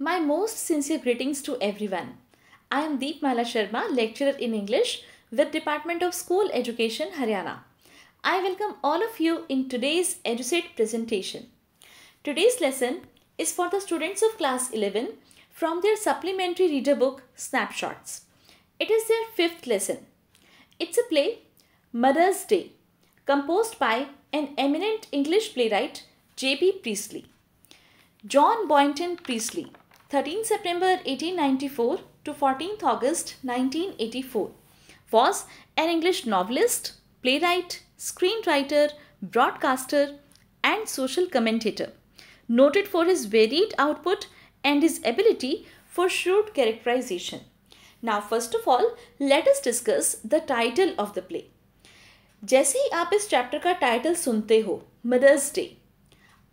My most sincere greetings to everyone. I am Deep Mala Sharma, lecturer in English with Department of School Education, Haryana. I welcome all of you in today's EduSet presentation. Today's lesson is for the students of class 11 from their supplementary reader book Snapshots. It is their fifth lesson. It's a play, Mother's Day, composed by an eminent English playwright, J.B. Priestley. John Boynton Priestley, 13 September 1894 to 14th August 1984, was an English novelist, playwright, screenwriter, broadcaster, and social commentator, noted for his varied output and his ability for shrewd characterization. Now, first of all, let us discuss the title of the play. जैसे ही आप इस chapter का title सुनते हो Mother's Day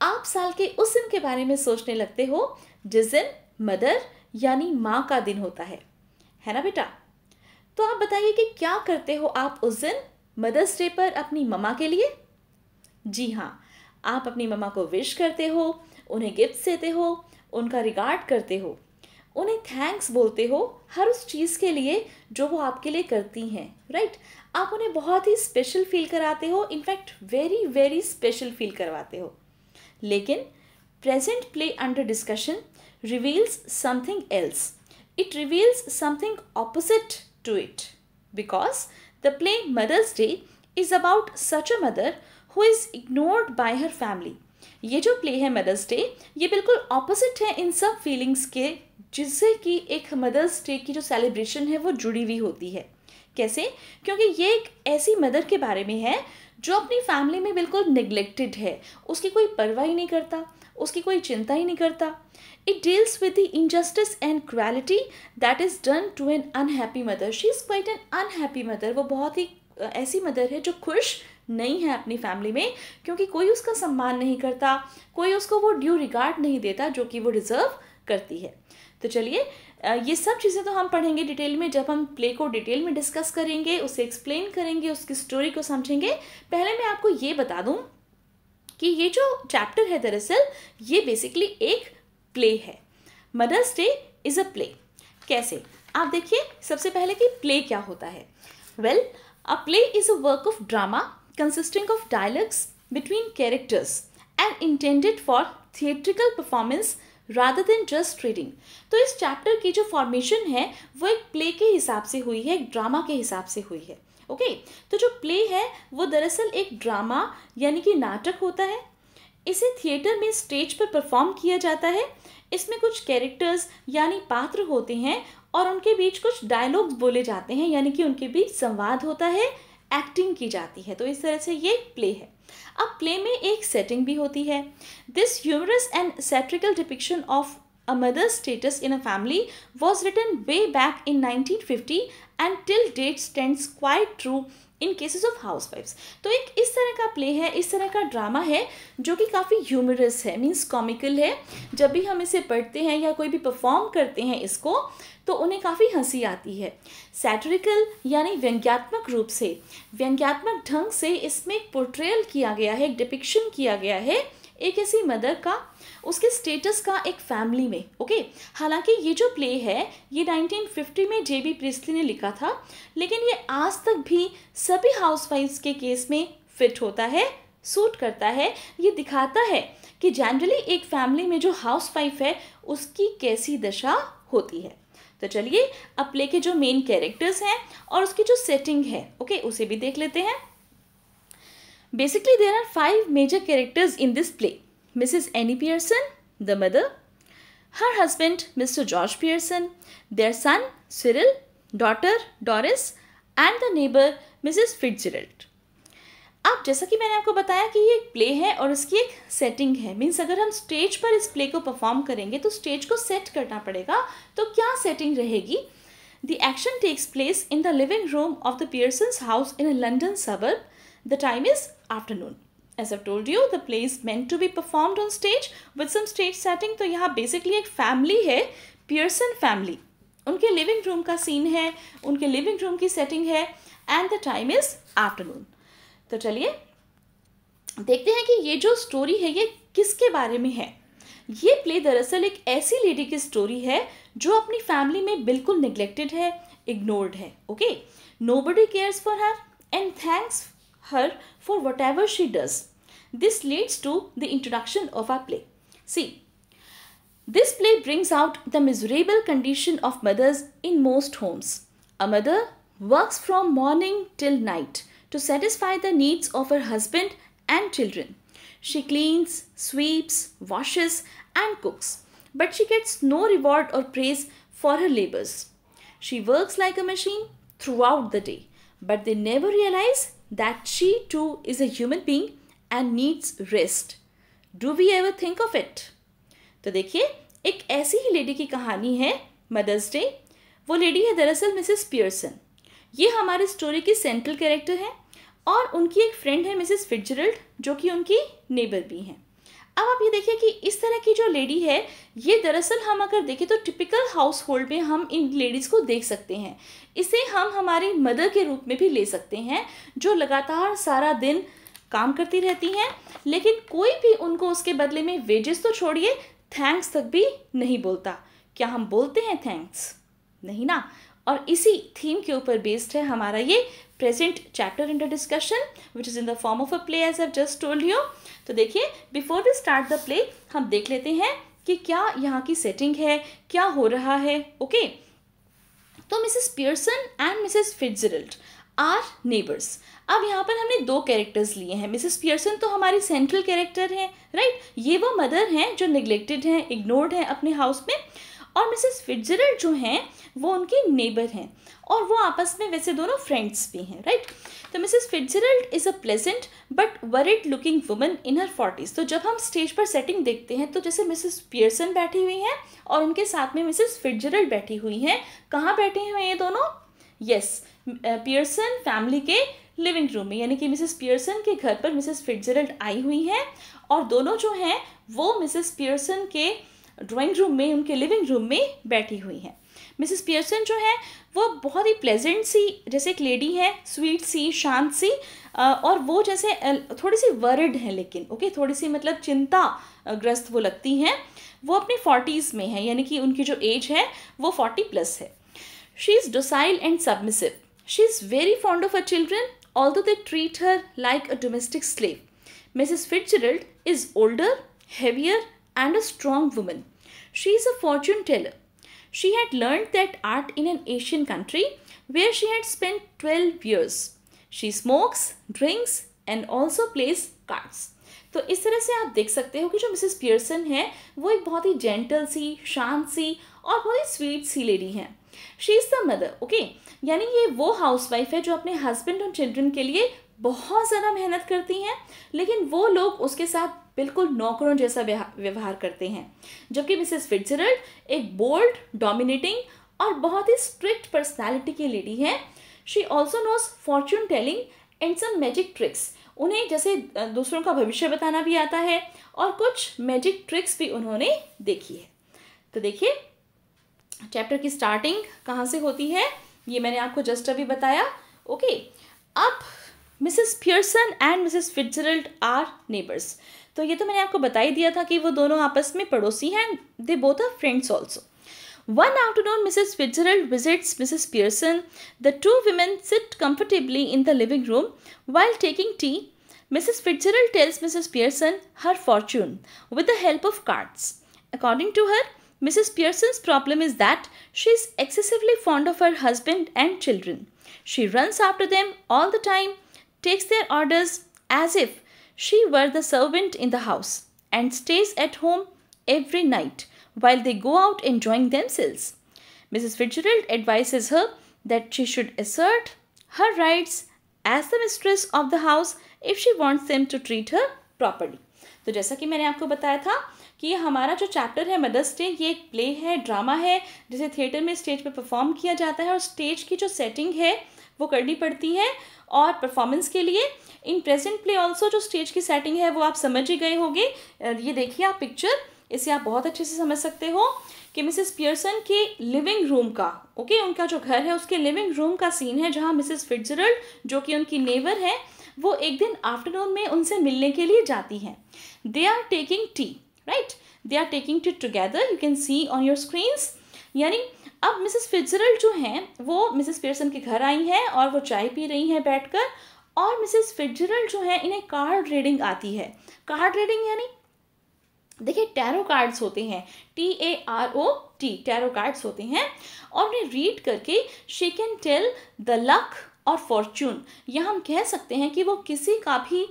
आप साल के उस दिन के बारे में सोचने लगते हो जिस दिन मदर यानी माँ का दिन होता है। है ना बेटा? तो आप बताइए कि क्या करते हो आप उस दिन मदर्स डे पर अपनी ममा के लिए? जी हाँ आप अपनी ममा को विश करते हो, उन्हें गिफ्ट देते हो, उनका रिगार्ड करते हो, उन्हें थैंक्स बोलते हो हर उस चीज़ के लिए जो वो आपके लिए करती हैं, राइट? आप उन्हें बहुत ही स्पेशल फील कराते हो, in fact very very special feel करवाते हो। लेकिन present play under discussion reveals something else it reveals something opposite to it because the play Mother's Day is about such a mother who is ignored by her family ये जो play है mother's Day ये बिल्कुल opposite है इन सब feelings के, जिससे कि एक मदर्स डे की जो सेलिब्रेशन है वो जुड़ी हुई होती है। कैसे? क्योंकि ये एक ऐसी मदर के बारे में है जो अपनी फैमिली में बिल्कुल निगलेक्टेड है। उसकी कोई परवाह ही नहीं करता। उसकी कोई चिंता ही नहीं करता। It deals with the injustice and quality that is done to an unhappy mother she is quite an unhappy mother वो बहुत ही ऐसी मदर है जो खुश नहीं है अपनी फैमिली में, क्योंकि कोई उसका सम्मान नहीं करता, कोई उसको वो ड्यू रिगार्ड नहीं देता जो कि वो डिज़र्व करती है। तो चलिए ये सब चीज़ें तो हम पढ़ेंगे डिटेल में। जब हम प्ले को डिटेल में डिस्कस करेंगे, उसे एक्सप्लेन करेंगे, उसकी स्टोरी को समझेंगे, पहले मैं आपको ये बता दूँ कि ये जो चैप्टर है दरअसल, ये बेसिकली एक प्ले है। Mother's Day is a play कैसे? आप देखिए, सबसे पहले कि प्ले क्या होता है? Well a play is a work of drama consisting of dialogues between characters and intended for theatrical performance rather than just reading तो इस चैप्टर की जो फॉर्मेशन है, वो एक प्ले के हिसाब से हुई है, एक ड्रामा के हिसाब से हुई है। ओके तो जो प्ले है, वो दरअसल एक ड्रामा यानी कि नाटक होता है। इसे थिएटर में स्टेज पर परफॉर्म किया जाता है। इसमें कुछ कैरेक्टर्स यानी पात्र होते हैं और उनके बीच कुछ डायलॉग्स बोले जाते हैं, यानी कि उनके बीच संवाद होता है एक्टिंग की जाती है। तो इस तरह से ये प्ले है। अब प्ले में एक सेटिंग भी होती है। This humorous and satirical depiction of a mother status in a family was written way back in 1950 and till date stands quite true in cases of house wives तो एक इस तरह का प्ले है, इस तरह का ड्रामा है, जो कि काफ़ी ह्यूमरस है मीन्स कॉमिकल है। जब भी हम इसे पढ़ते हैं या कोई भी परफॉर्म करते हैं इसको तो उन्हें काफ़ी हँसी आती है। सैटरिकल यानी व्यंग्यात्मक रूप से, व्यंग्यात्मक ढंग से इसमें एक पोर्ट्रेयल किया गया है, एक डिपिक्शन किया गया है, एक ऐसी मदर का उसके स्टेटस का एक फैमिली में ओके हालाँकि ये जो प्ले है, ये 1950 में जे बी प्रिस्ली ने लिखा था, लेकिन ये आज तक भी सभी हाउसवाइफ्स के केस में फिट होता है सूट करता है। ये दिखाता है कि जनरली एक फैमिली में जो हाउस वाइफ है, उसकी कैसी दशा होती है। तो चलिए, अब प्ले के जो मेन कैरेक्टर्स हैं और उसकी जो सेटिंग है ओके उसे भी देख लेते हैं। Basically there are five major characters in this play Mrs Annie Pearson the mother her husband Mr George Pearson their son Cyril daughter Doris and the neighbour Mrs Fitzgerald अब जैसा कि मैंने आपको बताया कि ये एक प्ले है और इसकी एक सेटिंग है। मीन्स अगर हम स्टेज पर इस प्ले को परफॉर्म करेंगे तो स्टेज को सेट करना पड़ेगा। तो क्या सेटिंग रहेगी? The action takes place in the living room of the Pearsons house in a London suburb the time is afternoon As I've told you, the play is meant to be performed on stage with some stage setting. तो यहाँ basically एक family है Pearson family उनके living room का scene है उनके living room की setting है and the time is afternoon तो चलिए देखते हैं कि ये जो स्टोरी है ये किसके बारे में है? ये प्ले दरअसल एक ऐसी लेडी की स्टोरी है जो अपनी फैमिली में बिल्कुल निग्लेक्टेड है इग्नोर्ड है okay nobody cares for her and thanks her for whatever she does. This leads to the introduction of our play. See, this play brings out the miserable condition of mothers in most homes. A mother works from morning till night to satisfy the needs of her husband and children. She cleans, sweeps, washes and cooks, but she gets no reward or praise for her labors. She works like a machine throughout the day, but they never realize that she too is a human being and needs rest. Do we ever think of it? तो देखिए, एक ऐसी ही lady की कहानी है mother's Day वो lady है दरअसल मिसेस पियर्सन ये हमारे स्टोरी की सेंट्रल कैरेक्टर है और उनकी एक फ्रेंड है मिसेस फिजरल्ड जो कि उनकी नेबर भी हैं अब आप ये देखिए कि इस तरह की जो लेडी है, ये दरअसल हम अगर देखें तो टिपिकल हाउस होल्ड में हम इन लेडीज़ को देख सकते हैं। इसे हम हमारी मदर के रूप में भी ले सकते हैं, जो लगातार सारा दिन काम करती रहती हैं, लेकिन कोई भी उनको उसके बदले में वेजेस तो छोड़िए थैंक्स तक भी नहीं बोलता। क्या हम बोलते हैं थैंक्स नहीं ना? और इसी थीम के ऊपर बेस्ड है हमारा ये chapter in the discussion which is in the form of a play as I just told you तो देखिए before we start the play हम देख लेते हैं कि क्या यहाँ की सेटिंग है, क्या हो रहा है ओके okay? तो Mrs Pearson and Mrs Fitzgerald are neighbours अब यहाँ पर हमने दो कैरेक्टर्स लिए हैं। मिसेस पियर्सन तो हमारी सेंट्रल कैरेक्टर हैं राइट ये वो मदर हैं जो निगलेक्टेड हैं इग्नोर्ड हैं अपने हाउस में। और मिसेस फिट्जरल्ड जो हैं, वो उनके नेबर हैं। और वो आपस में वैसे दोनों फ्रेंड्स भी हैं राइट तो Mrs Fitzgerald is a pleasant but worried looking woman in her forties तो जब हम स्टेज पर सेटिंग देखते हैं तो जैसे मिसेस पियर्सन बैठी हुई हैं और उनके साथ में मिसेस फिट्जरल्ड बैठी हुई हैं, कहाँ बैठे हुए ये दोनों? यस पियर्सन फैमिली के लिविंग रूम में, यानी कि मिसेस पियर्सन के घर पर मिसेस फिट्जरल्ड आई हुई हैं और दोनों जो हैं, वो मिसेस पियर्सन के ड्राइंग रूम में, उनके लिविंग रूम में बैठी हुई हैं। मिसेस पियर्सन जो है, वो बहुत ही प्लेजेंट सी, जैसे एक लेडी है स्वीट सी, शांत सी और वो जैसे थोड़ी सी वर्ड है लेकिन ओके थोड़ी सी मतलब चिंता ग्रस्त वो लगती हैं। वो अपनी फोर्टीज़ में है, यानी कि उनकी जो एज है, वो फोर्टी प्लस है। She is docile and submissive she is very fond of a children although they treat her like a domestic slave Mrs Fitzgerald is older heavier and a strong woman. She is a fortune teller. She had learned that art in an Asian country where she had spent 12 years. She smokes, drinks and also plays cards. तो इस तरह से आप देख सकते हो कि जो मिसेस पियर्सन है वो एक बहुत ही जेंटल सी शांत सी और बहुत ही स्वीट सी लेडी है she is the mother okay यानी ये वो हाउस वाइफ है जो अपने हस्बैंड और चिल्ड्रन के लिए बहुत ज़्यादा मेहनत करती हैं, लेकिन वो लोग उसके साथ बिल्कुल नौकरों जैसा व्यवहार करते हैं। जबकि मिसेस फिट्जरल्ड एक बोल्ड, डोमिनेटिंग और बहुत ही स्ट्रिक्ट पर्सनालिटी की लेडी है। She also knows fortune telling and some magic tricks उन्हें जैसे दूसरों का भविष्य बताना भी आता है और कुछ मैजिक ट्रिक्स भी उन्होंने देखी है। तो देखिए चैप्टर की स्टार्टिंग कहाँ से होती है, ये मैंने आपको जस्ट अभी बताया। ओके अब Mrs Pearson and Mrs Fitzgerald are neighbours. तो ये तो मैंने आपको बता ही दिया था कि वो दोनों आपस में पड़ोसी हैं they both are friends also one afternoon Mrs Fitzgerald visits Mrs Pearson the two women sit comfortably in the living room while taking tea Mrs Fitzgerald tells Mrs Pearson her fortune with the help of cards according to her Mrs Pearson's problem is that she is excessively fond of her husband and children she runs after them all the time takes their orders as if she were the servant in the house and stays at home every night while they go out enjoying themselves. Mrs. Fitzgerald advises her that she should assert her rights as the mistress of the house if she wants them to treat her properly. तो जैसा कि मैंने आपको बताया था कि हमारा जो चैप्टर है मदर्स डे ये एक प्ले है ड्रामा है जिसे थिएटर में स्टेज पे परफॉर्म किया जाता है और स्टेज की जो सेटिंग है वो करनी पड़ती है और परफॉर्मेंस के लिए। इन प्रेजेंट प्ले ऑल्सो जो स्टेज की सेटिंग है वो आप समझ ही गए होंगे। ये देखिए आप पिक्चर इसे आप बहुत अच्छे से समझ सकते हो कि मिसेस पियर्सन के लिविंग रूम का ओके उनका जो घर है, उसके लिविंग रूम का सीन है जहाँ मिसेस फिट्जरल्ड जो कि उनकी नेबर है, वो एक दिन आफ्टरनून में उनसे मिलने के लिए जाती हैं। They are taking tea right they are taking two together you can see on your screens यानी अब मिसेस फिजरल जो हैं, वो मिसेस पियर्सन के घर आई हैं और वो चाय पी रही हैं बैठकर और मिसेस फिजरल जो हैं, इन्हें कार्ड रीडिंग आती है। कार्ड रीडिंग यानी, देखिए टैरो कार्ड्स होते हैं। T A R O T tarot cards होते हैं और उन्हें रीड करके she can tell the luck और फॉर्चून यह हम कह सकते हैं कि वो किसी का भी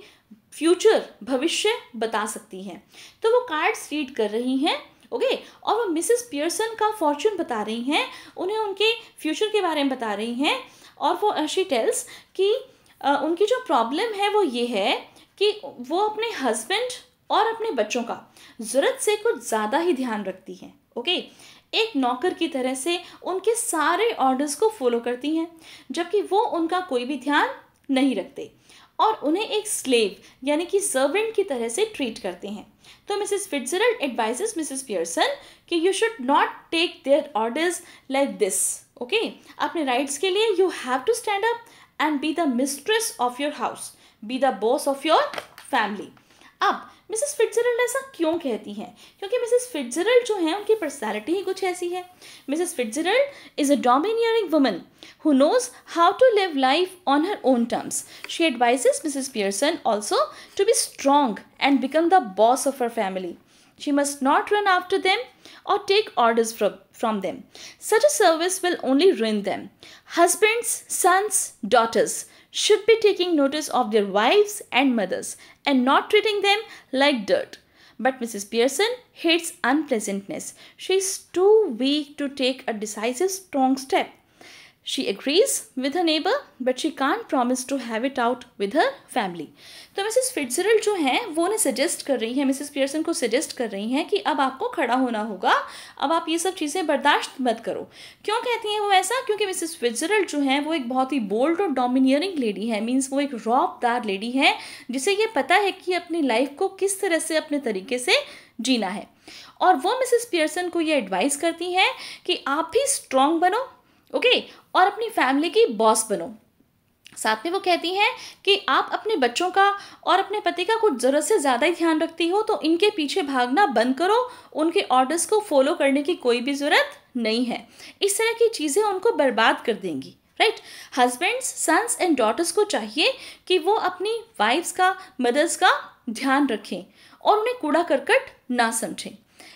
फ्यूचर भविष्य बता सकती हैं। तो वो कार्ड्स रीड कर रही हैं ओके? और वो मिसेस पियर्सन का फॉर्चून बता रही हैं उन्हें उनके फ्यूचर के बारे में बता रही हैं और वो शी टेल्स कि uh, उनकी जो प्रॉब्लम है वो ये है कि वो अपने हस्बैंड और अपने बच्चों का ज़रूरत से कुछ ज़्यादा ही ध्यान रखती हैं ओके एक नौकर की तरह से उनके सारे ऑर्डर्स को फॉलो करती हैं जबकि वो उनका कोई भी ध्यान नहीं रखते और उन्हें एक स्लेव यानी कि सर्वेंट की तरह से ट्रीट करते हैं। तो Mrs Fitzgerald advises Mrs Pearson कि you should not take their orders like this okay अपने राइट्स के लिए you have to stand up and be the mistress of your house be the boss of your family अब Mrs Fitzgerald ऐसा क्यों कहती हैं? क्योंकि मिसेस फिट्जरल्ड जो हैं, उनकी पर्सनैलिटी ही कुछ ऐसी है। Mrs Fitzgerald is a domineering woman who knows how to live life on her own terms she advise Mrs Pearson also to be strong and become the boss of her family she must not run after them और take orders from them such a service will only ruin them husbands sons daughters should be taking notice of their wives and mothers and not treating them like dirt. But Mrs. Pearson hates unpleasantness. She is too weak to take a decisive, strong step. She agrees with her neighbor, but she can't promise to have it out with her family. तो Mrs Fitzgerald जो हैं वो उन्हें suggest कर रही हैं Mrs Pearson को suggest कर रही हैं कि अब आपको खड़ा होना होगा अब आप ये सब चीज़ें बर्दाश्त मत करो। क्यों कहती हैं वो ऐसा? क्योंकि मिसेस फिट्जरल जो हैं वो एक बहुत ही बोल्ड और डोमिनियरिंग लेडी है मीन्स वो एक रॉकदार लेडी है जिसे ये पता है कि अपनी लाइफ को किस तरह से अपने तरीके से जीना है। और वो मिसेस पियर्सन को ये एडवाइस करती हैं कि आप भी स्ट्रांग बनो ओके और अपनी फैमिली की बॉस बनो। साथ में वो कहती हैं कि आप अपने बच्चों का और अपने पति का कुछ ज़रूरत से ज़्यादा ही ध्यान रखती हो तो इनके पीछे भागना बंद करो। उनके ऑर्डर्स को फॉलो करने की कोई भी ज़रूरत नहीं है। इस तरह की चीज़ें उनको बर्बाद कर देंगी right husbands sons and daughters को चाहिए कि वो अपनी वाइफ्स का मदर्स का ध्यान रखें और उन्हें कूड़ा करकट ना समझें।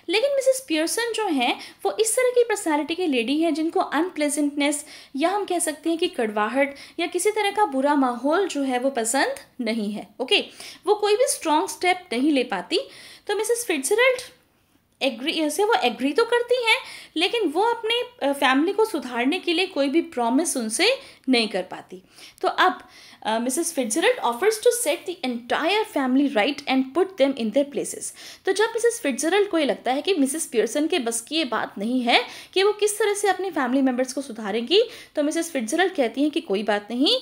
लेकिन मिसेस पियर्सन जो हैं, वो इस तरह की पर्सनैलिटी की लेडी हैं जिनको अनप्लेजेंटनेस या हम कह सकते हैं कि कड़वाहट या किसी तरह का बुरा माहौल जो है वो पसंद नहीं है ओके वो कोई भी स्ट्रॉन्ग स्टेप नहीं ले पाती। तो मिसेस फिट्सरल्ड एग्री से वो एग्री तो करती हैं, लेकिन वो अपने फैमिली को सुधारने के लिए कोई भी प्रॉमिस उनसे नहीं कर पाती। तो अब Mrs Fitzgerald offers to set the entire family right and put them in their places तो जब मिसेस फिट्जरल्ड को ये लगता है कि मिसेस पियर्सन के बस की ये बात नहीं है कि वो किस तरह से अपनी फैमिली मेंबर्स को सुधारेंगी तो मिसेस फिट्जरल्ड कहती हैं कि कोई बात नहीं,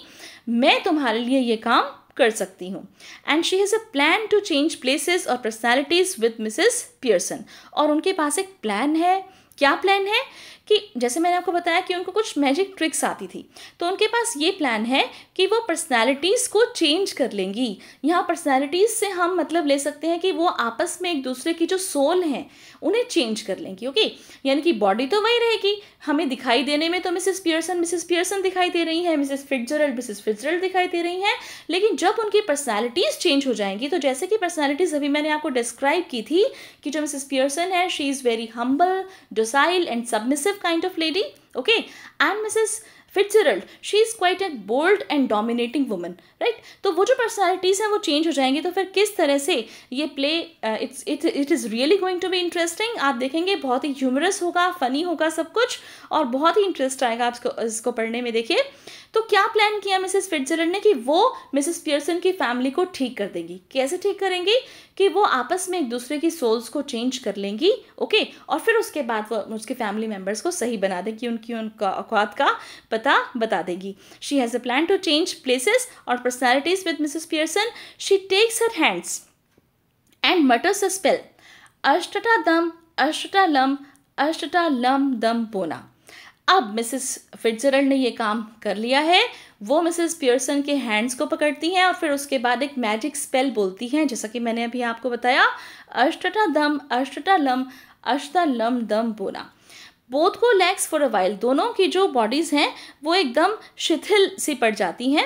मैं तुम्हारे लिए ये काम कर सकती हूँ। And she has a plan to change places और पर्सनैलिटीज़ विद मिसेस पियर्सन और उनके पास एक प्लान है। क्या प्लान है? कि जैसे मैंने आपको बताया कि उनको कुछ मैजिक ट्रिक्स आती थी तो उनके पास ये प्लान है कि वो पर्सनैलिटीज़ को चेंज कर लेंगी। यहाँ पर्सनैलिटीज़ से हम मतलब ले सकते हैं कि वो आपस में एक दूसरे की जो सोल हैं, उन्हें चेंज कर लेंगी ओके यानी कि बॉडी तो वही रहेगी, हमें दिखाई देने में तो मिसेस पियर्सन मिसेस पियर्सन दिखाई दे रही हैं मिसेस फिट्जरल्ड मिसेस फिट्जरल्ड दिखाई दे रही हैं, लेकिन जब उनकी पर्सनैलिटीज़ चेंज हो जाएँगी तो जैसे कि पर्सनैलिटीज़ अभी मैंने आपको डिस्क्राइब की थी कि जो मिसेस पियर्सन है she is very humble docile and submissive kind of lady, okay? And mrs Fitzgerald she is quite a bold and dominating woman right तो वो जो पर्सनैलिटीज़ हैं, वो चेंज हो जाएँगी तो फिर किस तरह से ये play it's it it is really going to be interesting आप देखेंगे, बहुत ही ह्यूमरस होगा फनी होगा सब कुछ, और बहुत ही इंटरेस्ट आएगा आपको इसको पढ़ने में, देखिए। तो क्या प्लान किया मिसेस फिट्जरल्ड ने कि वो मिसेस पियर्सन की फैमिली को ठीक कर देंगी? कैसे ठीक करेंगी? कि वो आपस में एक दूसरे की सोल्स को चेंज कर लेंगी ओके और फिर उसके बाद वो उसके फैमिली मेंबर्स को सही बना देगी, उनकी, उनका औकात का पता बता देगी। She has a plan to change places और personalities with Mrs Pearson she takes her hands and mutters a spell अष्टटा दम अष्टटा लम अष्टटा लम दम पोना अब मिसेस फिट्जरल्ड ने ये काम कर लिया है। वो मिसेस पियर्सन के हैंड्स को पकड़ती हैं और फिर उसके बाद एक मैजिक स्पेल बोलती हैं, जैसा कि मैंने अभी आपको बताया, अष्टटा दम, अष्टटा लम अष्टा लम दम बोना बोथ को लैक्स फॉर अ वाइल दोनों की जो बॉडीज़ हैं, वो एकदम शिथिल सी पड़ जाती हैं।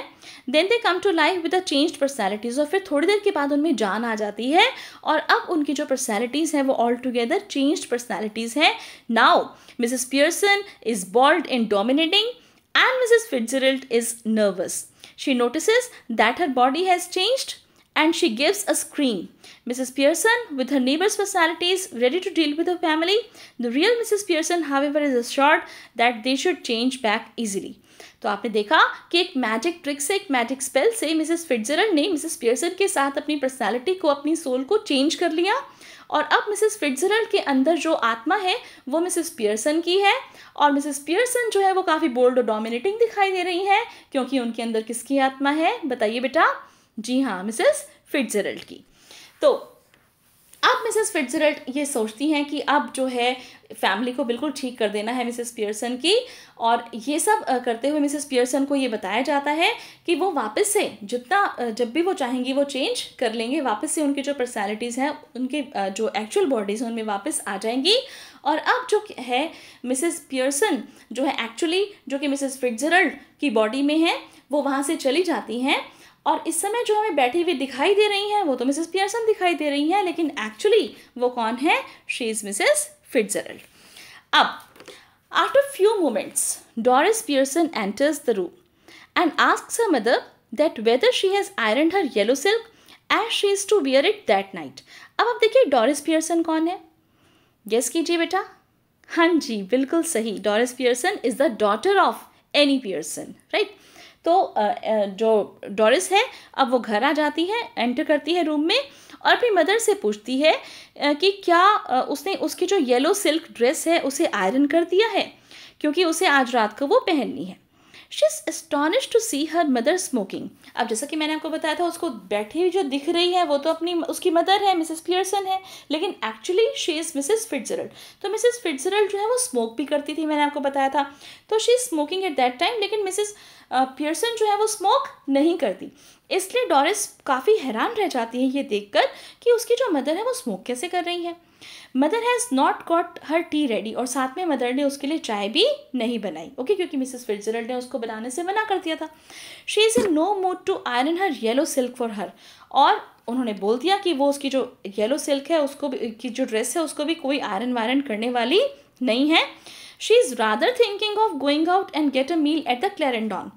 Then they come to life with a change personalities और फिर थोड़ी देर के बाद उनमें जान आ जाती है और अब उनकी जो पर्सनैलिटीज़ हैं, वो ऑल टुगेदर चेंज पर्सनैलिटीज़ हैं। Now Mrs Pearson is bold in dominating and Mrs. Fitzgerald is nervous. She notices that her body has changed and she gives a scream. Mrs. Pearson, with her neighbor's personalities ready to deal with her family, the real Mrs. Pearson, however, is assured that they should change back easily. तो आपने देखा कि एक magic trick से, एक magic spell से Mrs Fitzgerald ने Mrs Pearson के साथ अपनी पर्सनालिटी को, अपनी सोल को चेंज कर लिया। और अब मिसेस फिट्जरल के अंदर जो आत्मा है, वो मिसेस पियर्सन की है। और मिसेस पियर्सन जो है, वो काफ़ी बोल्ड और डोमिनेटिंग दिखाई दे रही है, क्योंकि उनके अंदर किसकी आत्मा है? बताइए बेटा। जी हाँ मिसेस फिट्जरल्ड की। तो अब मिसेस फिट्जरल्ड ये सोचती हैं कि अब जो है, फैमिली को बिल्कुल ठीक कर देना है मिसेस पियर्सन की, और ये सब करते हुए मिसेस पियर्सन को ये बताया जाता है कि वो वापस से जितना जब भी वो चाहेंगी वो चेंज कर लेंगे, वापस से उनकी जो पर्सनैलिटीज़ हैं, उनके जो एक्चुअल बॉडीज़ हैं, उनमें वापस आ जाएँगी। और अब जो है मिसेस पियर्सन जो है एक्चुअली जो कि मिसेस फिट्जरल्ड की बॉडी में है, वो वहाँ से चली जाती हैं। और इस समय जो हमें बैठी हुई दिखाई दे रही हैं, वो तो मिसेस पियर्सन दिखाई दे रही हैं, लेकिन एक्चुअली वो कौन है? शी इज़ मिसेस फिट्जरल्ड अब after few moments Doris Pearson enters the room and ask her mother that whether she has iron her yellow silk as she is to wear it that night अब आप देखिए Doris Pearson कौन है? Guess कीजिए बेटा। हाँ जी, बिल्कुल सही। Doris Pearson is the daughter of Annie Pearson right तो जो डोरिस है, अब वो घर आ जाती है, एंटर करती है रूम में और अपनी मदर से पूछती है कि क्या उसने उसकी जो येलो सिल्क ड्रेस है, उसे आयरन कर दिया है? क्योंकि उसे आज रात को वो पहननी है। She is astonish to see her mother smoking अब जैसा कि मैंने आपको बताया था, उसको बैठी हुई जो दिख रही है, वो तो अपनी, उसकी मदर है मिसेस पियर्सन है, लेकिन actually she is Mrs Fitzgerald तो मिसेस फिट्जरल्ड जो है, वो स्मोक भी करती थी, मैंने आपको बताया था। तो she is smoking at that time लेकिन मिसेस पियर्सन जो है, वो स्मोक नहीं करती। इसलिए डॉरिस काफ़ी हैरान रह जाती है ये देखकर कि उसकी जो मदर है, वो स्मोक कैसे कर रही है। Mother has not got her tea ready और साथ में मदर ने उसके लिए चाय भी नहीं बनाई। Okay okay? क्योंकि मिसेस फिट्जरल्ड ने उसको बनाने से मना कर दिया था। She is in no mood to iron her yellow silk for her और उन्होंने बोल दिया कि वो उसकी जो येलो सिल्क है, उसको भी, की जो ड्रेस है, उसको भी कोई आयरन वायरन करने वाली नहीं है। She is rather thinking of going out and get a meal at the Clarendon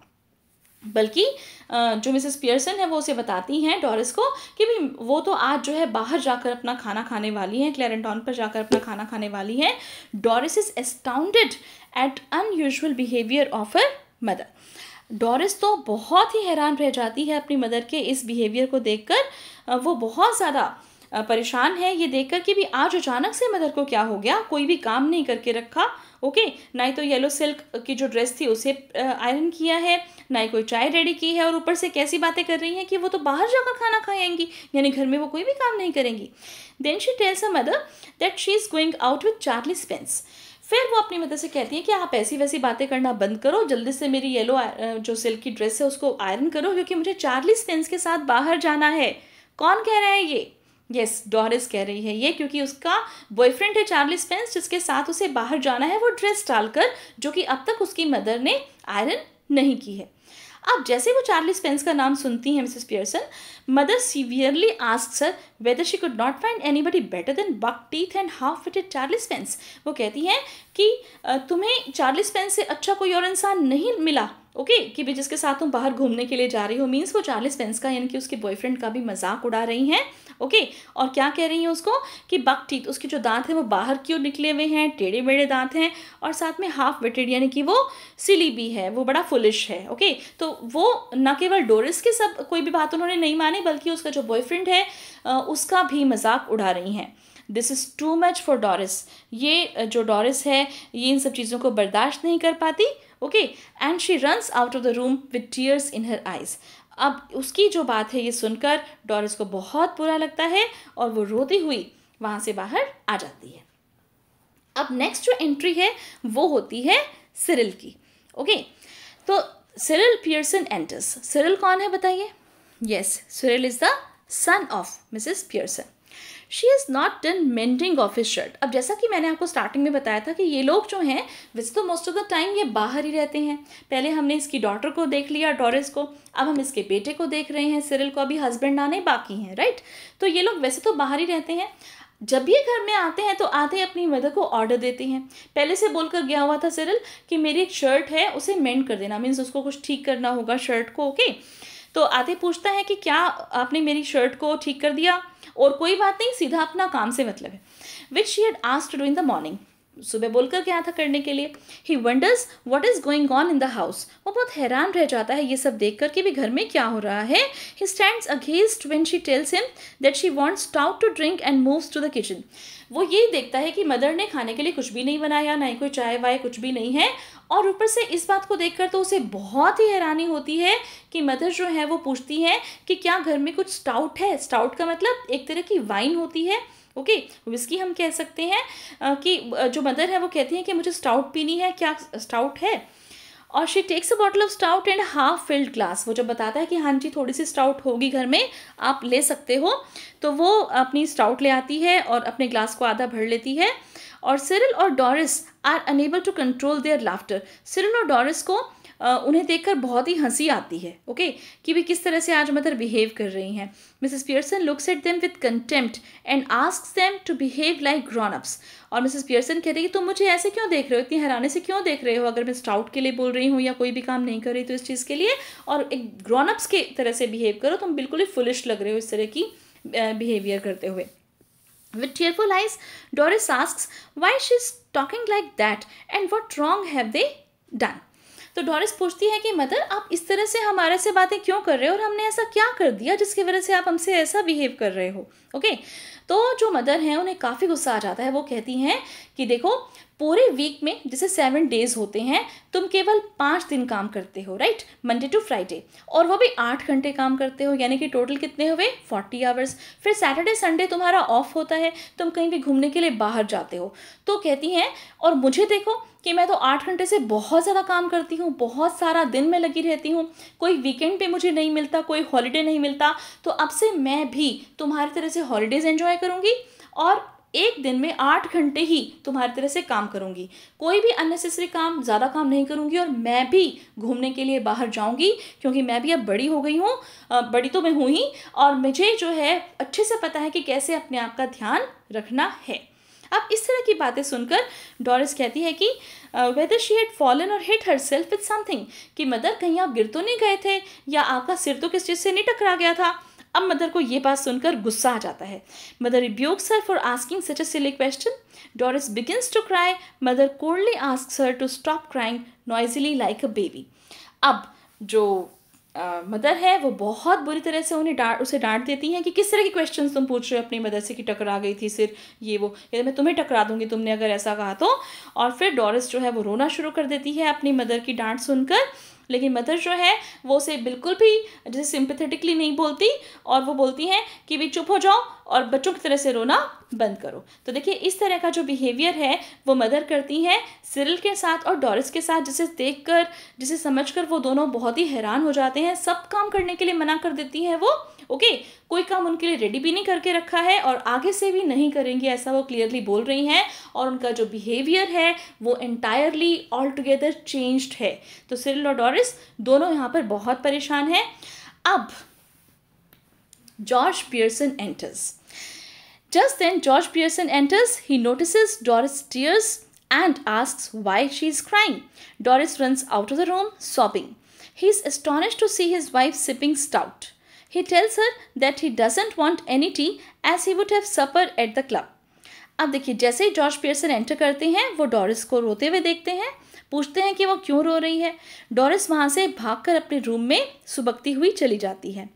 बल्कि जो मिसेस पियर्सन है वो उसे बताती हैं डॉरिस को कि भाई वो तो आज जो है बाहर जाकर अपना खाना खाने वाली हैं, क्लैरेंटॉन पर जाकर अपना खाना खाने वाली हैं। Doris is astounded at unusual behaviour of her mother Doris तो बहुत ही हैरान रह जाती है अपनी मदर के इस बिहेवियर को देखकर। वो बहुत ज़्यादा परेशान है ये देखकर कि भी आज अचानक से मदर को क्या हो गया? कोई भी काम नहीं करके रखा, ओके? ना ही तो येलो सिल्क की जो ड्रेस थी उसे आयरन किया है, ना ही कोई चाय रेडी की है और ऊपर से कैसी बातें कर रही हैं कि वो तो बाहर जाकर खाना खाएँगी, यानी घर में वो कोई भी काम नहीं करेंगी। Then she tells a mother that she is going out with Charlie Spence फिर वो अपनी मदर से कहती है कि आप ऐसी वैसी बातें करना बंद करो, जल्दी से मेरी येलो जो सिल्क की ड्रेस है उसको आयरन करो, क्योंकि मुझे चार्ली स्पेंस के साथ बाहर जाना है। कौन कह रहा है ये? यस डॉरिस कह रही है ये क्योंकि उसका बॉयफ्रेंड है चार्ली स्पेंस जिसके साथ उसे बाहर जाना है, वो ड्रेस डालकर, जो कि अब तक उसकी मदर ने आयरन नहीं की है। अब जैसे वो चार्ली स्पेंस का नाम सुनती हैं mrs Pearson mother severely asks her whether she could not find anybody better than buck teeth and half witted Charlie Spence वो कहती हैं कि तुम्हें चार्ली स्पेंस से अच्छा कोई और इंसान नहीं मिला? ओके okay, कि भी जिसके साथ तुम बाहर घूमने के लिए जा रही हो मीन्स वो चार्ली स्पेंस का यानी कि उसके बॉयफ्रेंड का भी मज़ाक उड़ा रही हैं। ओके okay, और क्या कह रही हैं उसको? कि बक टीथ उसके जो दांत हैं वो बाहर क्यों निकले हुए हैं? टेढ़े मेढ़े दांत हैं और साथ में हाफ़ वेटेड यानी कि वो सिली भी है वो बड़ा फुलिश है। ओके okay, तो वो न केवल डोरिस के सब कोई भी बात उन्होंने नहीं मानी बल्कि उसका जो बॉयफ्रेंड है उसका भी मज़ाक उड़ा रही हैं। This is too much for Doris ये जो डॉरिस है ये इन सब चीज़ों को बर्दाश्त नहीं कर पाती okay and she runs out of the room with tears in her eyes अब उसकी जो बात है ये सुनकर डॉरिस को बहुत बुरा लगता है और वो रोती हुई वहाँ से बाहर आ जाती है। अब नेक्स्ट जो एंट्री है, वो होती है सिरिल की। ओके तो सिरिल पियर्सन एंटर्स सिरिल कौन है बताइए? Yes Cyril is the son of mrs Pearson she is not done mending of his shirt अब जैसा कि मैंने आपको स्टार्टिंग में बताया था कि ये लोग जो हैं, वैसे तो मोस्ट ऑफ़ द टाइम ये बाहर ही रहते हैं। पहले हमने इसकी डॉटर को देख लिया डॉरिस को। अब हम इसके बेटे को देख रहे हैं सिरिल को। अभी हस्बैंड आने बाकी हैं राइट तो ये लोग वैसे तो बाहर ही रहते हैं। जब ये घर में आते हैं तो आधे अपनी मदर को ऑर्डर देते हैं। पहले से बोलकर गया हुआ था सिरिल कि मेरी एक शर्ट है, उसे मेंड कर देना। मीन्स उसको कुछ ठीक करना होगा शर्ट को ओके तो आते पूछता है कि क्या आपने मेरी शर्ट को ठीक कर दिया? और कोई बात नहीं, सीधा अपना काम से मतलब है। Which she had asked do in the morning सुबह बोलकर क्या था करने के लिए। He wonders what is going on in the house वो बहुत हैरान रह जाता है ये सब देख कर कि भी घर में क्या हो रहा है। He stands aghast when she tells him that she wants stout to drink and moves to the kitchen वो ये देखता है कि मदर ने खाने के लिए कुछ भी नहीं बनाया, ना ही कोई चाय वाय कुछ भी नहीं है और ऊपर से इस बात को देखकर तो उसे बहुत ही हैरानी होती है कि मदर जो है वो पूछती है कि क्या घर में कुछ स्टाउट है? स्टाउट का मतलब एक तरह की वाइन होती है, ओके? विस्की हम कह सकते हैं कि जो मदर है वो कहती हैं कि मुझे स्टाउट पीनी है, क्या स्टाउट है? और she takes a bottle of stout and half filled glass वो जब बताता है कि हाँ जी, थोड़ी सी स्टाउट होगी घर में, आप ले सकते हो तो वो अपनी स्टाउट ले आती है और अपने ग्लास को आधा भर लेती है। और सिरिल और Doris are unable to control their laughter Cyril और डॉरिस को उन्हें देखकर बहुत ही हँसी आती है ओके? कि भी किस तरह से आज मदर बिहेव कर रही हैं। Mrs Pearson looks at them with contempt and ask them to behave like grown ups और मिसेस पियर्सन कहती है कि तुम मुझे ऐसे क्यों देख रहे हो? इतनी हैरानी से क्यों देख रहे हो? अगर मैं स्टाउट के लिए बोल रही हूँ या कोई भी काम नहीं कर रही तो इस चीज़ के लिए और एक ग्रॉन अप्स के तरह से बिहेव करो तुम बिल्कुल ही फुलिश लग रहे हो इस तरह की बिहेवियर करते हुए. With tearful eyes, Doris asks why she's talking like that and what wrong have they done. तो डोरिस पूछती है कि, मदर, आप इस तरह से हमारे से बातें क्यों कर रहे हो और हमने ऐसा क्या कर दिया जिसकी वजह से आप हमसे ऐसा बिहेव कर रहे हो? ओके तो जो मदर हैं, उन्हें काफ़ी गुस्सा आ जाता है। वो कहती हैं कि, देखो पूरे वीक में जैसे सेवन डेज़ होते हैं, तुम केवल पाँच दिन काम करते हो राइट मंडे टू फ्राइडे और वो भी आठ घंटे काम करते हो, यानी कि टोटल कितने हुए फोर्टी आवर्स फिर सैटरडे संडे तुम्हारा ऑफ़ होता है, तुम कहीं भी घूमने के लिए बाहर जाते हो। तो कहती हैं, और मुझे देखो कि मैं तो आठ घंटे से बहुत ज़्यादा काम करती हूँ, बहुत सारा दिन में लगी रहती हूँ। कोई वीकेंड पे मुझे नहीं मिलता, कोई हॉलीडे नहीं मिलता। तो अब से मैं भी तुम्हारी तरह से हॉलीडेज़ एंजॉय करूँगी और एक दिन में आठ घंटे ही तुम्हारी तरह से काम करूँगी। कोई भी अननेसेसरी काम, ज़्यादा काम नहीं करूँगी और मैं भी घूमने के लिए बाहर जाऊँगी, क्योंकि मैं भी अब बड़ी हो गई हूँ बड़ी तो मैं हूँ ही, और मुझे जो है, अच्छे से पता है कि कैसे अपने आप का ध्यान रखना है। अब इस तरह की बातें सुनकर डॉरिस कहती है कि वेदर शी हैड फॉलन और hit herself with something कि मदर कहीं आप गिर तो नहीं गए थे, या आपका सिर तो किस चीज़ से नहीं टकरा गया था? अब मदर को ये बात सुनकर गुस्सा आ जाता है। Mother rebukes her for asking such a silly question Doris begins to cry mother coldly asks her to stop crying noisily like a baby अब जो मदर है, वो बहुत बुरी तरह से उन्हें डांट, उसे डांट देती हैं कि किस तरह के क्वेश्चंस तुम पूछ रहे हो अपनी मदर से कि टकरा गई थी सिर, ये वो ये मैं तुम्हें टकरा दूँगी, तुमने अगर ऐसा कहा तो। और फिर डॉरिस जो है वो रोना शुरू कर देती है अपनी मदर की डांट सुनकर। लेकिन मदर जो है, वो उसे बिल्कुल भी जैसे सिंपथेटिकली नहीं बोलती और वो बोलती हैं कि भी चुप हो जाओ और बच्चों की तरह से रोना बंद करो। तो देखिए, इस तरह का जो बिहेवियर है, वो मदर करती हैं सिरिल के साथ और डॉरिस के साथ, जिसे देख कर जिसे समझ कर वो दोनों बहुत ही हैरान हो जाते हैं। सब काम करने के लिए मना कर देती हैं वो। ओके कोई काम उनके लिए रेडी भी नहीं करके रखा है और आगे से भी नहीं करेंगे, ऐसा वो क्लियरली बोल रही हैं और उनका जो बिहेवियर है, वो एंटायरली ऑल टुगेदर चेंज्ड है। तो सिरिल और डॉरिस दोनों यहाँ पर बहुत परेशान हैं। अब George Pearson enters just then George Pearson enters he notices Doris tears and ask why she is crying Doris run out of the room sobbing he is astonished to see his wife sipping stout He tells her that he doesn't want any tea, as he would have supper at the club. अब देखिए, जैसे ही George Pearson enter करते हैं, वो Doris को रोते हुए देखते हैं। पूछते हैं कि वो क्यों रो रही है। डॉरिस वहाँ से भागकर अपने रूम में सुबकती हुई चली जाती है।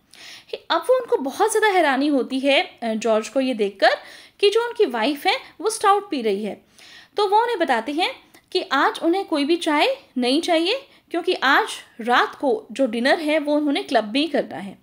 अब वो उनको बहुत ज़्यादा हैरानी होती है जॉर्ज को ये देखकर कि जो उनकी वाइफ है, वो स्टाउट पी रही है। तो वो उन्हें बताती हैं कि आज उन्हें कोई भी चाय नहीं चाहिए, क्योंकि आज रात को जो डिनर है, वो उन्होंने क्लब में ही करना है।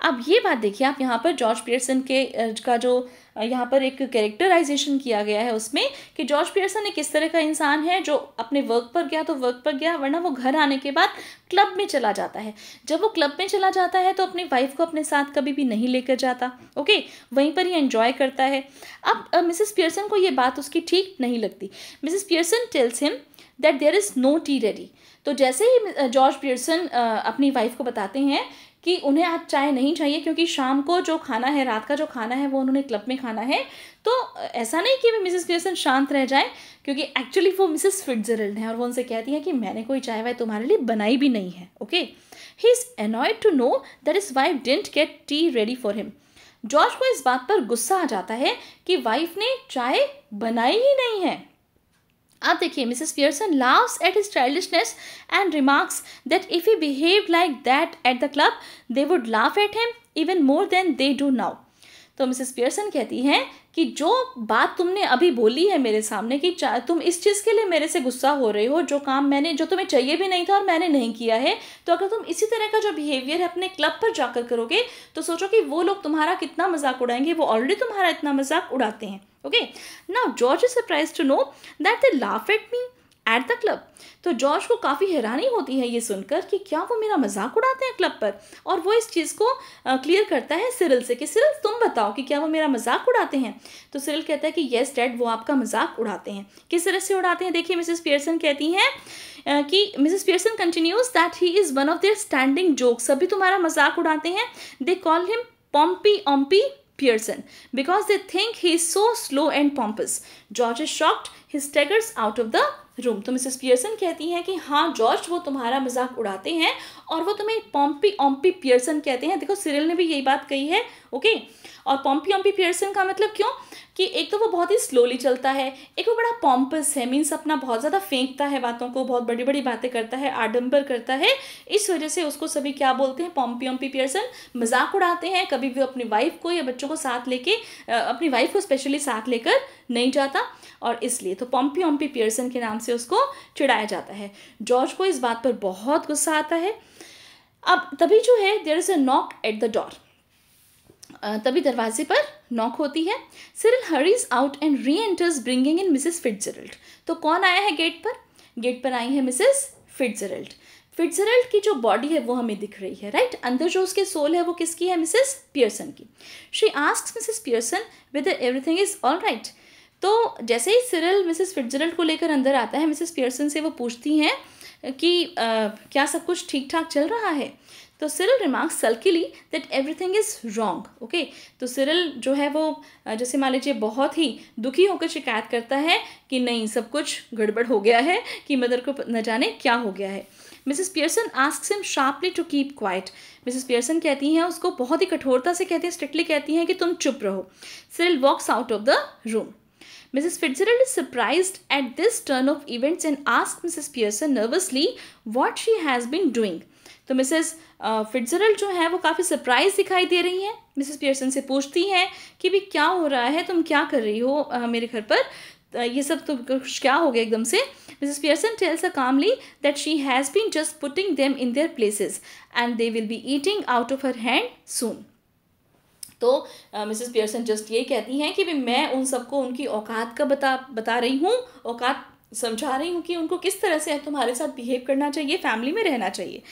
अब ये बात देखिए, आप यहाँ पर जॉर्ज पियर्सन के का जो यहाँ पर एक कैरेक्टराइजेशन किया गया है उसमें कि जॉर्ज पियर्सन एक इस तरह का इंसान है जो अपने वर्क पर गया तो वर्क पर गया, वरना वो घर आने के बाद क्लब में चला जाता है। जब वो क्लब में चला जाता है तो अपनी वाइफ को अपने साथ कभी भी नहीं लेकर जाता ओके वहीं पर ही एंजॉय करता है। अब मिसेस पियर्सन को ये बात उसकी ठीक नहीं लगती। Mrs Pearson tells him that there is no tea ready तो जैसे ही जॉर्ज पियर्सन अपनी वाइफ को बताते हैं कि उन्हें आज चाय नहीं चाहिए, क्योंकि शाम को जो खाना है, रात का जो खाना है, वो उन्होंने क्लब में खाना है। तो ऐसा नहीं कि मिसेस पियर्सन शांत रह जाए, क्योंकि एक्चुअली वो मिसेस फिट्जरल्ड हैं और वो उनसे कहती हैं कि मैंने कोई चाय वाय तुम्हारे लिए बनाई भी नहीं है okay he is annoyed to know that his wife didn't get tea ready for him George को इस बात पर गुस्सा आ जाता है कि वाइफ ने चाय बनाई ही नहीं है। अब देखिए mrs Pearson laughs at his childishness and remarks that if he behave like that at the club they would laugh at him even more than they do now तो मिसेस पियर्सन कहती हैं कि जो बात तुमने अभी बोली है मेरे सामने कि तुम इस चीज़ के लिए मेरे से गुस्सा हो रहे हो, जो काम मैंने, जो तुम्हें चाहिए भी नहीं था और मैंने नहीं किया है तो अगर तुम इसी तरह का जो बिहेवियर है अपने क्लब पर जाकर करोगे तो सोचो कि वो लोग तुम्हारा कितना मज़ाक उड़ाएँगे, वो ऑलरेडी तुम्हारा इतना मज़ाक उड़ाते हैं okay now George is surprised to know that they laugh at me at the club तो जॉर्ज को काफ़ी हैरानी होती है ये सुनकर कि क्या वो मेरा मज़ाक उड़ाते हैं क्लब पर? और वो इस चीज़ को क्लियर करता है सिरिल से कि सिरिल तुम बताओ कि क्या वो मेरा मज़ाक उड़ाते हैं? तो सिरिल कहता है कि येस डैड वो आपका मज़ाक उड़ाते हैं। किस तरह से उड़ाते हैं? देखिए मिसेस पियर्सन कहती हैं कि mrs Pearson continues that he is one of their standing jokes सभी तुम्हारा मज़ाक उड़ाते हैं। They call him pompy ompy Pearson because they think he is so slow and pompous. George is shocked. He staggers out of the room. तो Mrs Pearson कहती हैं कि हाँ जॉर्ज, वो तुम्हारा मज़ाक उड़ाते हैं और वो तुम्हें पॉम्पी ओम्पी पियर्सन कहते हैं। देखो, सिरिल ने भी यही बात कही है ओके और पॉम्पी ऑम्पी पियर्सन का मतलब क्यों? कि एक तो वो बहुत ही स्लोली चलता है, एक वो बड़ा पॉम्पस है मीन्स अपना बहुत ज़्यादा फेंकता है बातों को, बहुत बड़ी बड़ी बातें करता है आडम्बर करता है। इस वजह से उसको सभी क्या बोलते हैं? पॉम्पी ऑम्पी पियर्सन मज़ाक उड़ाते हैं। कभी भी अपनी वाइफ को या बच्चों को साथ लेके अपनी वाइफ को स्पेशली साथ लेकर नहीं जाता। और इसलिए तो पॉम्पी ऑम्पी पियर्सन के नाम से उसको चिढ़ाया जाता है। जॉर्ज को इस बात पर बहुत गुस्सा आता है। अब तभी जो है there is a knock at the door तभी दरवाजे पर नॉक होती है। Cyril hurries out and reenters bringing in mrs Fitzgerald तो कौन आया है गेट पर? गेट पर आई है मिसेस फिटजरल्ड फिटजरल्ड की जो बॉडी है वो हमें दिख रही है राइट अंदर जो उसके सोल है वो किसकी है? मिसेस पियर्सन की। She asks mrs Pearson whether everything is all right तो जैसे ही सिरल मिसेस फिटजरल्ड को लेकर अंदर आता है मिसेस पियर्सन से वो पूछती हैं कि आ, क्या सब कुछ ठीक ठाक चल रहा है? तो Cyril remarks sulkily that everything is wrong okay तो सिरल जो है वो जैसे मान लीजिए बहुत ही दुखी होकर शिकायत करता है कि नहीं, सब कुछ गड़बड़ हो गया है कि मदर को न जाने क्या हो गया है mrs Pearson asks him sharply to keep quiet mrs Pearson कहती हैं, उसको बहुत ही कठोरता से कहती हैं स्ट्रिक्टली कहती हैं कि तुम चुप रहो Cyril walks out of the room Mrs. Fitzgerald is surprised at this turn of events and asks Mrs. Pearson nervously what she has been doing. तो मिसेस फिट्जरल जो है, वो काफ़ी सरप्राइज़ दिखाई दे रही हैं। मिसेस पियर्सन से पूछती हैं कि भी क्या हो रहा है, तुम क्या कर रही हो मेरे घर पर? ये सब तो कुछ क्या हो गया एकदम से? Mrs Pearson tells a calmly that she has been just putting them in their places and they will be eating out of her hand soon तो मिसेस पियर्सन जस्ट ये कहती हैं कि मैं उन सबको उनकी औकात का बता बता रही हूँ। औकात समझा रही हूँ कि उनको किस तरह से तुम्हारे साथ बिहेव करना चाहिए फैमिली में रहना चाहिए।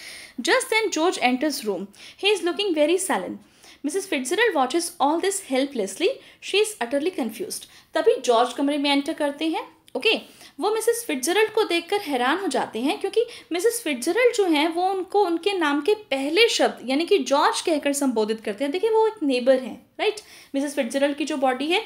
Just then George enters room he is looking very sullen mrs Fitzgerald watches all this helplessly she is utterly confused तभी जॉर्ज कमरे में एंटर करते हैं। Okay okay? वो मिसेस फिट्जरल्ड को देखकर हैरान हो जाते हैं क्योंकि मिसेस फिट्जरल्ड जो हैं, वो उनको, उनके नाम के पहले शब्द, यानी कि जॉर्ज कहकर संबोधित करते हैं। देखिए, वो एक नेबर हैं राइट मिसेस फिट्जरल्ड की जो बॉडी है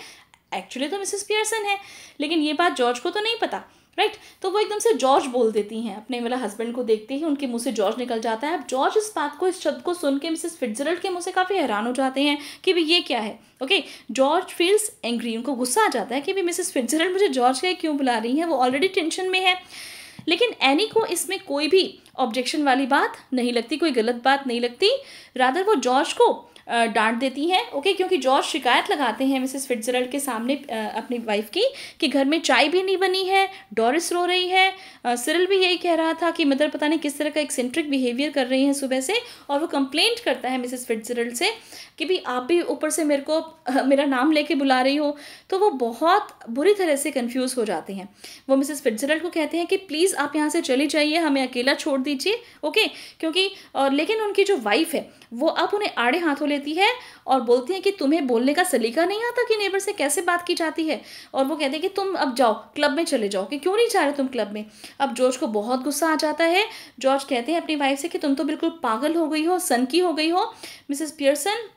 एक्चुअली तो मिसेस पियर्सन है, लेकिन ये बात जॉर्ज को तो नहीं पता। राइट तो वो एकदम से जॉर्ज बोल देती हैं, अपने वाला हस्बैंड को देखते ही उनके मुँह से जॉर्ज निकल जाता है। अब जॉर्ज इस बात को, इस शब्द को सुन के मिसेस फिट्जरल्ड के मुँह से काफ़ी हैरान हो जाते हैं कि भाई ये क्या है? ओके जॉर्ज फील्स एंग्री उनको गुस्सा आ जाता है कि भाई मिसेस फिट्जरल्ड मुझे जॉर्ज के क्यों बुला रही हैं? वो ऑलरेडी टेंशन में है। लेकिन एनी को इसमें कोई भी ऑब्जेक्शन वाली बात नहीं लगती, कोई गलत बात नहीं लगती। रादर वो जॉर्ज को डांट देती हैं। ओके, क्योंकि जॉर्ज शिकायत लगाते हैं मिसेस फिट्जरल्ड के सामने अपनी वाइफ की, कि घर में चाय भी नहीं बनी है, डॉरिस रो रही है। सिरल भी यही कह रहा था कि मदर पता नहीं किस तरह का एक सेंट्रिक बिहेवियर कर रही हैं सुबह से, और वो कंप्लेंट करता है मिसेस फिट्जरल्ड से, कि भी आप भी ऊपर से मेरे को मेरा नाम लेके बुला रही हो। तो वो बहुत बुरी तरह से कन्फ्यूज़ हो जाते हैं। वो मिसेस फिट्जरल्ड को कहते हैं कि प्लीज़ आप यहाँ से चली जाइए, हमें अकेला छोड़ दीजिए। ओके, क्योंकि, और लेकिन उनकी जो वाइफ है वो अब उन्हें आड़े हाथों लेती है और बोलती है कि तुम्हें बोलने का सलीका नहीं आता कि नेबर से कैसे बात की जाती है? और वो कहते हैं कि तुम अब जाओ, क्लब में चले जाओ, कि क्यों नहीं जा रहे तुम क्लब में? अब जॉर्ज को बहुत गुस्सा आ जाता है। जॉर्ज कहते हैं अपनी वाइफ से कि तुम तो बिल्कुल पागल हो गई हो, सनकी हो गई हो, मिसेस पियर्सन।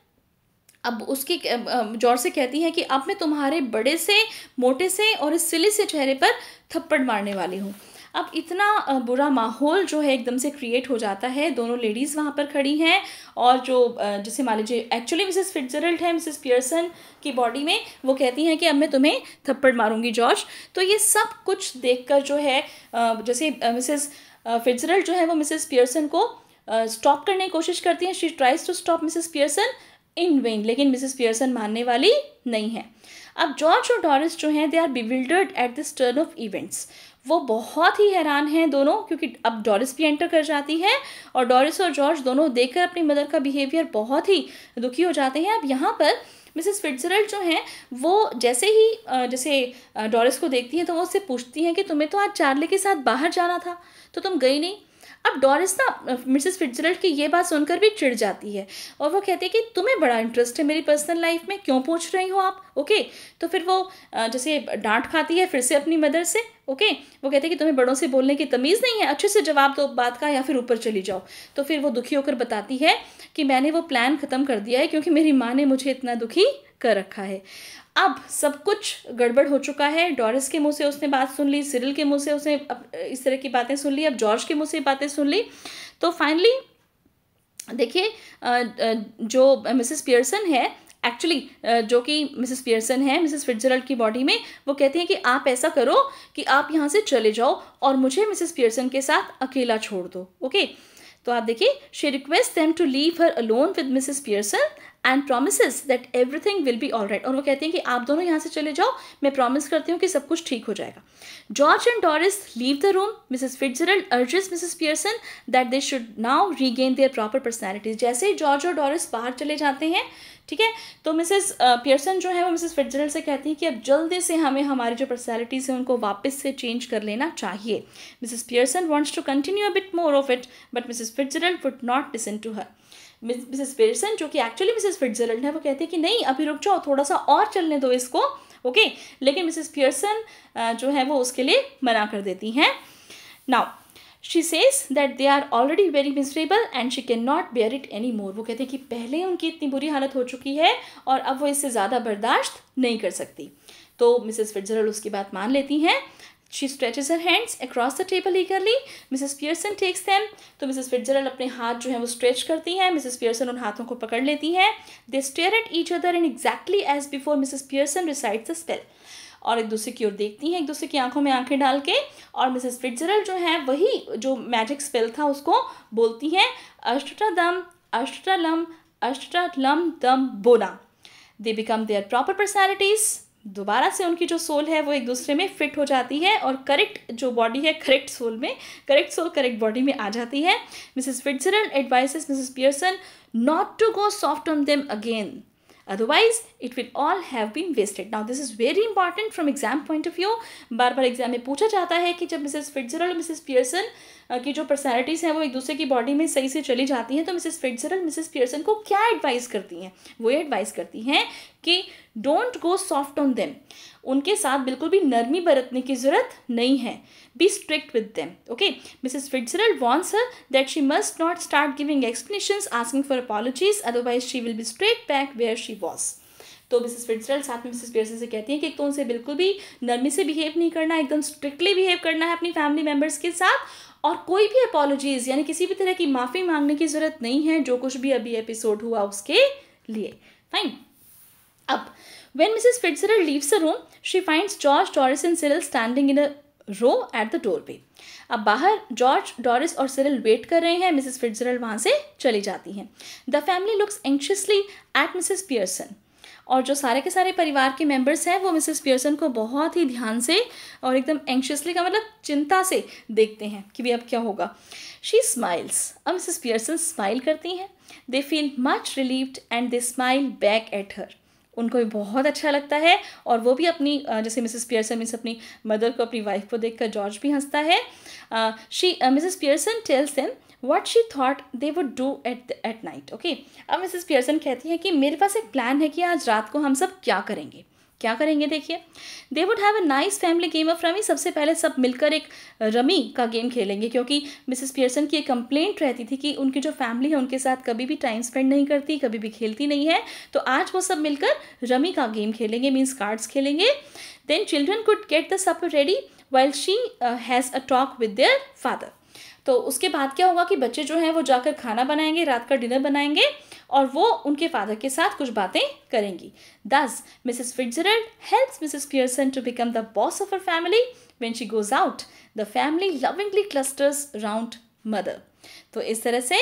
अब उसकी जॉर्ज से कहती है कि अब मैं तुम्हारे बड़े से, मोटे से और इस सिले से चेहरे पर थप्पड़ मारने वाली हूँ। अब इतना बुरा माहौल जो है एकदम से क्रिएट हो जाता है। दोनों लेडीज़ वहाँ पर खड़ी हैं और जो जैसे मान लीजिए एक्चुअली मिसेस फिट्जरल्ड है मिसेस पियर्सन की बॉडी में, वो कहती हैं कि अब मैं तुम्हें थप्पड़ मारूँगी जॉर्ज तो ये सब कुछ देखकर जो है जैसे मिसेस फिट्जरल्ड जो है, वो मिसेस पियर्सन को स्टॉप करने की कोशिश करती हैं। She tries to stop mrs Pearson in vain लेकिन मिसेस पियर्सन मानने वाली नहीं है। अब जॉर्ज और डॉरिस जो हैं they are bewildered at this turn of events वो बहुत ही हैरान हैं दोनों, क्योंकि अब डॉरिस भी एंटर कर जाती है और डॉरिस और जॉर्ज दोनों देखकर अपनी मदर का बिहेवियर बहुत ही दुखी हो जाते हैं। अब यहाँ पर मिसेस फिट्जरल्ड जो हैं, वो जैसे ही जैसे डॉरिस को देखती हैं तो वो उससे पूछती हैं कि तुम्हें तो आज चार्ली के साथ बाहर जाना था तो तुम गई नहीं? अब डॉरिस ना मिसेस फिट्जरल्ड की ये बात सुनकर भी चिढ़ जाती है और वो कहती है कि तुम्हें बड़ा इंटरेस्ट है मेरी पर्सनल लाइफ में, क्यों पूछ रही हो आप? ओके तो फिर वो जैसे डांट खाती है फिर से अपनी मदर से ओके वो कहते हैं कि तुम्हें बड़ों से बोलने की तमीज़ नहीं है, अच्छे से जवाब दो बात का या फिर ऊपर चली जाओ। तो फिर वो दुखी होकर बताती है कि मैंने वो प्लान ख़त्म कर दिया है क्योंकि मेरी माँ ने मुझे इतना दुखी कर रखा है। अब सब कुछ गड़बड़ हो चुका है। डॉरिस के मुँह से उसने बात सुन ली, सिरिल के मुँह से उसने इस तरह की बातें सुन ली, अब जॉर्ज के मुँह से बातें सुन ली। तो फाइनली देखिए जो मिसेस पियर्सन है एक्चुअली जो कि मिसेस पियर्सन है मिसेस फिट्जरल्ड की बॉडी में, वो कहती हैं कि आप ऐसा करो कि आप यहाँ से चले जाओ और मुझे मिसेस पियर्सन के साथ अकेला छोड़ दो ओके तो आप देखिए she request them to leave her alone with mrs Pearson and promise that everything will be all right और वो कहते हैं कि आप दोनों यहाँ से चले जाओ, मैं प्रॉमिस करती हूँ कि सब कुछ ठीक हो जाएगा। George and Doris leave the room mrs Fitzgerald urges mrs Pearson that they should now regain their proper personalities जैसे ही जॉर्ज और डॉरिस बाहर चले जाते हैं, ठीक है तो मिसेस पियर्सन जो है वो मिसेस फिट्जरल्ड से कहती हैं कि अब जल्दी से हमें हमारी जो पर्सनैलिटीज़ हैं उनको वापस से चेंज कर लेना चाहिए। Mrs Pearson wants to continue a bit more of it but mrs Fitzgerald would not listen to her mrs Pearson जो कि एक्चुअली मिसेस फिट्जरल्ड है, वो कहते हैं कि नहीं, अभी रुक जाओ थोड़ा सा और चलने दो इसको ओके लेकिन मिसेस पियर्सन जो है वो उसके लिए मना कर देती हैं। Now she says that they are already very miserable and she can not bear it any more वो कहते हैं कि पहले उनकी इतनी बुरी हालत हो चुकी है और अब वो इससे ज़्यादा बर्दाश्त नहीं कर सकती। तो मिसेस फिट्जरल उसकी बात मान लेती हैं। She stretches her hands across the table eagerly. Mrs. Pearson takes them. तो Mrs. Fitzgerald अपने हाथ जो हैं वो stretch करती हैं Mrs. Pearson उन हाथों को पकड़ लेती हैं They stare at each other and exactly as before Mrs. Pearson recites the spell. और एक दूसरे की ओर देखती हैं एक दूसरे की आँखों में आँखें डाल के और मिसेस फिट्जरल्ड जो है वही जो मैजिक स्पेल था उसको बोलती हैं अष्टदम अष्टलम अष्टलम दम बोना they become their proper personalities दोबारा से उनकी जो सोल है वो एक दूसरे में फिट हो जाती है और करेक्ट जो बॉडी है, करेक्ट सोल में, करेक्ट सोल, करेक्ट बॉडी में आ जाती है। Mrs Fitzgerald advises Mrs Pearson not to go soft on them again otherwise it will all have been wasted now this is very important from exam point of view बार बार exam में पूछा जाता है कि जब मिसेस फिट्जरल और Mrs Pearson की जो पर्सनैलिटीज़ हैं वो एक दूसरे की बॉडी में सही से चली जाती हैं तो मिसेस फिट्जरल मिसेस पियर्सन को क्या एडवाइस करती हैं? वो ये एडवाइस करती हैं कि don't go soft on them उनके साथ बिल्कुल भी नरमी बरतने की ज़रूरत नहीं है। Be strict with them okay mrs Fitzgerald wants her that she must not start giving explanation asking for apologies otherwise she will be straight back where she was तो मिसेस फिट्जरल साथ में मिसेस पियर्सन से कहती हैं कि एक तो उनसे बिल्कुल भी नरमी से बिहेव नहीं करना, एकदम स्ट्रिक्टली बिहेव करना है अपनी फैमिली मेंबर्स के साथ और कोई भी अपॉलोजीज यानी किसी भी तरह की माफ़ी मांगने की ज़रूरत नहीं है, जो कुछ भी अभी एपिसोड हुआ उसके लिए। फाइन अब when Mrs Fitzgerald leaves the room she finds George Doris and Cyril standing in a row at the door पे अब बाहर जॉर्ज डॉरिस और सिरिल वेट कर रहे हैं मिसेस फिट्जरल्ड वहाँ से चली जाती हैं। The family looks anxiously at mrs Pearson और जो सारे के सारे परिवार के मेंबर्स हैं, वो मिसेस पियर्सन को बहुत ही ध्यान से और एकदम एंशियसली का मतलब चिंता से देखते हैं कि भाई अब क्या होगा। शी स्माइल्स अब मिसेस पियर्सन स्माइल करती हैं। They feel much relieved and they smile back at her उनको भी बहुत अच्छा लगता है और वो भी अपनी जैसे मिसेस पियर्सन मिस अपनी मदर को, अपनी वाइफ को देखकर जॉर्ज भी हंसता है। She mrs Pearson tells them what she thought they would do at at night okay अब मिसेस पियर्सन कहती है कि मेरे पास एक प्लान है कि आज रात को हम सब क्या करेंगे? क्या करेंगे देखिए? They would have a nice family game of rummy सबसे पहले सब मिलकर एक रमी का गेम खेलेंगे, क्योंकि मिसेस पियर्सन की एक कंप्लेंट रहती थी कि उनकी जो फैमिली है, उनके साथ कभी भी टाइम स्पेंड नहीं करती, कभी भी खेलती नहीं है। तो आज वो सब मिलकर रमी का गेम खेलेंगे मीन्स कार्ड्स खेलेंगे। Then children could get the supper ready while she has a talk with their father तो उसके बाद क्या होगा कि बच्चे जो हैं वो जाकर खाना बनाएँगे, रात का डिनर बनाएँगे और वो उनके फादर के साथ कुछ बातें करेंगी। Thus mrs Fitzgerald helps mrs Pearson to become the boss of our family when she goes out the family lovingly clusters round mother तो इस तरह से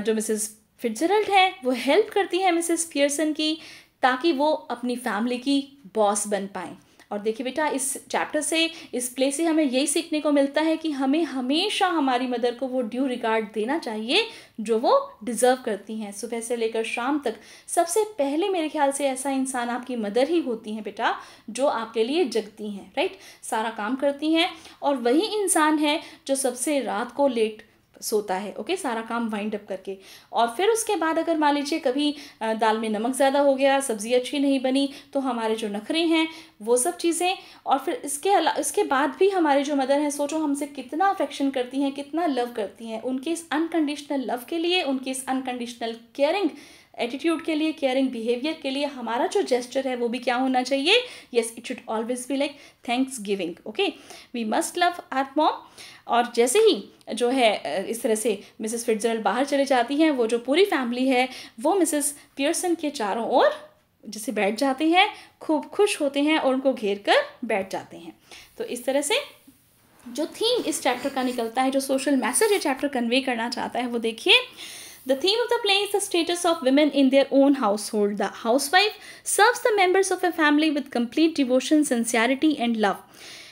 जो मिसेस फिट्जरल्ड है, वो हेल्प करती है मिसेस पियर्सन की, ताकि वो अपनी फैमिली की बॉस बन पाएँ। और देखिए बेटा, इस चैप्टर से, इस प्ले से हमें यही सीखने को मिलता है कि हमें हमेशा हमारी मदर को वो ड्यू रिगार्ड देना चाहिए जो वो डिज़र्व करती हैं। सुबह से लेकर शाम तक सबसे पहले मेरे ख्याल से ऐसा इंसान आपकी मदर ही होती हैं बेटा, जो आपके लिए जगती हैं राइट सारा काम करती हैं और वही इंसान है जो सबसे रात को लेट सोता है ओके सारा काम वाइंड अप करके। और फिर उसके बाद अगर मान लीजिए कभी दाल में नमक ज़्यादा हो गया, सब्ज़ी अच्छी नहीं बनी तो हमारे जो नखरे हैं, वो सब चीज़ें, और फिर इसके अला, इसके बाद भी हमारे जो मदर हैं, सोचो हमसे कितना अफेक्शन करती हैं, कितना लव करती हैं। उनके इस अनकंडीशनल लव के लिए, उनकी इस अनकंडीशनल केयरिंग एटीट्यूड के लिए केयरिंग बिहेवियर के लिए हमारा जो जेस्टर है वो भी क्या होना चाहिए? Yes it should always be like thanks giving okay we must love our mom और जैसे ही जो है इस तरह से मिसेस फिट्जरल बाहर चले जाती हैं, वो जो पूरी फैमिली है, वो मिसेस पियर्सन के चारों ओर जैसे बैठ जाते हैं, खूब खुश होते हैं और उनको घेर कर बैठ जाते हैं। तो इस तरह से जो थीम इस चैप्टर का निकलता है, जो सोशल मैसेज ये चैप्टर कन्वे करना चाहता है, वो देखिए The theme of the play is the status of women in their own household. The housewife serves the members of a family with complete devotion, sincerity, and love.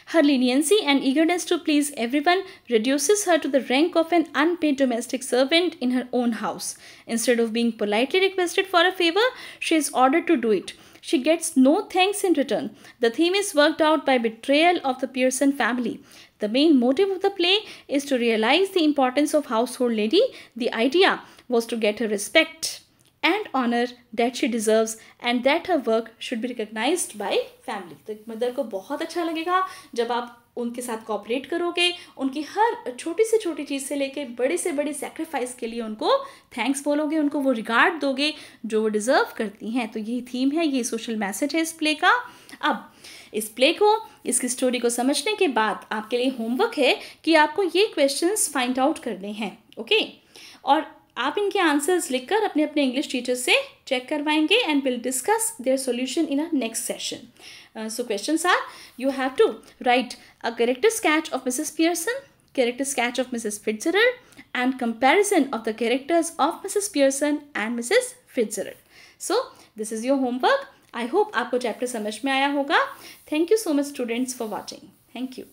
Her leniency and eagerness to please everyone reduces her to the rank of an unpaid domestic servant in her own house. Instead of being politely requested for a favor, she is ordered to do it. She gets no thanks in return. The theme is worked out by betrayal of the Pearson family. The main motive of the play is to realize the importance of household lady. The idea was to get her respect and honor that she deserves and that her work should be recognized by family. तो mother को बहुत अच्छा लगेगा जब आप उनके साथ cooperate करोगे उनकी हर छोटी से छोटी चीज़ से लेके बड़े से बड़ी सेक्रीफाइस के लिए उनको थैंक्स बोलोगे उनको वो रिगार्ड दोगे जो वो डिज़र्व करती हैं तो यही थीम है ये सोशल मैसेज है इस प्ले का अब इस प्ले को इसकी स्टोरी को समझने के बाद आपके लिए होमवर्क है कि आपको ये क्वेश्चंस फाइंड आउट करने हैं ओके और आप इनके आंसर्स लिखकर अपने अपने इंग्लिश टीचर से चेक करवाएँगे and will discuss their solution in a next session so questions are you have to write a character sketch of Mrs Pearson character sketch of Mrs. Fitzgerald and comparison of the characters of Mrs. Pearson and Mrs. Fitzgerald. So, this is your homework. I hope आपको chapter समझ में आया होगा. Thank you so much students for watching thank you